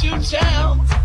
to tell.